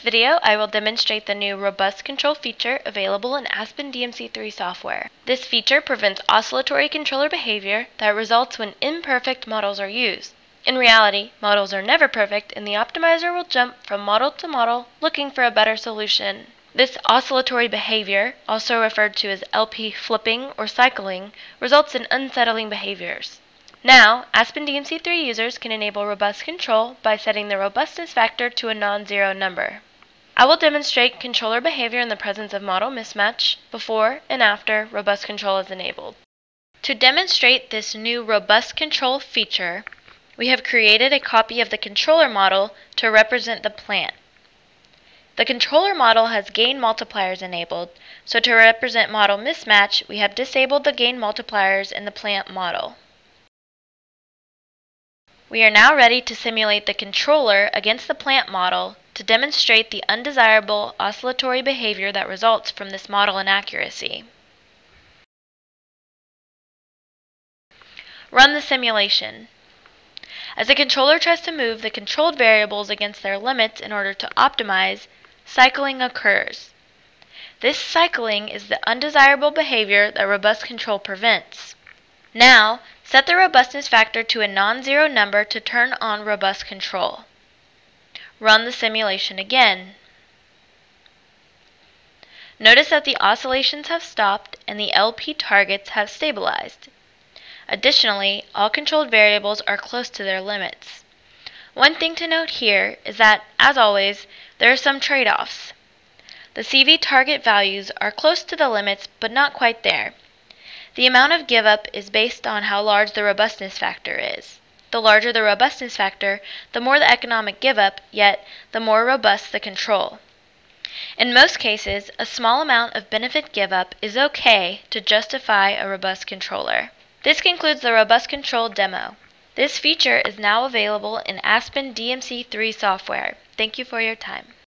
video, I will demonstrate the new Robust Control feature available in Aspen DMC3 software. This feature prevents oscillatory controller behavior that results when imperfect models are used. In reality, models are never perfect and the optimizer will jump from model to model looking for a better solution. This oscillatory behavior, also referred to as LP flipping or cycling, results in unsettling behaviors. Now, Aspen DMC3 users can enable robust control by setting the robustness factor to a non-zero number. I will demonstrate controller behavior in the presence of model mismatch before and after robust control is enabled. To demonstrate this new robust control feature, we have created a copy of the controller model to represent the plant. The controller model has gain multipliers enabled, so to represent model mismatch, we have disabled the gain multipliers in the plant model. We are now ready to simulate the controller against the plant model to demonstrate the undesirable oscillatory behavior that results from this model inaccuracy. Run the simulation. As the controller tries to move the controlled variables against their limits in order to optimize, cycling occurs. This cycling is the undesirable behavior that robust control prevents. Now, set the robustness factor to a non-zero number to turn on robust control. Run the simulation again. Notice that the oscillations have stopped and the LP targets have stabilized. Additionally, all controlled variables are close to their limits. One thing to note here is that, as always, there are some trade-offs. The CV target values are close to the limits but not quite there. The amount of give up is based on how large the robustness factor is. The larger the robustness factor, the more the economic give up, yet the more robust the control. In most cases, a small amount of benefit give up is okay to justify a robust controller. This concludes the robust control demo. This feature is now available in Aspen DMC3 software. Thank you for your time.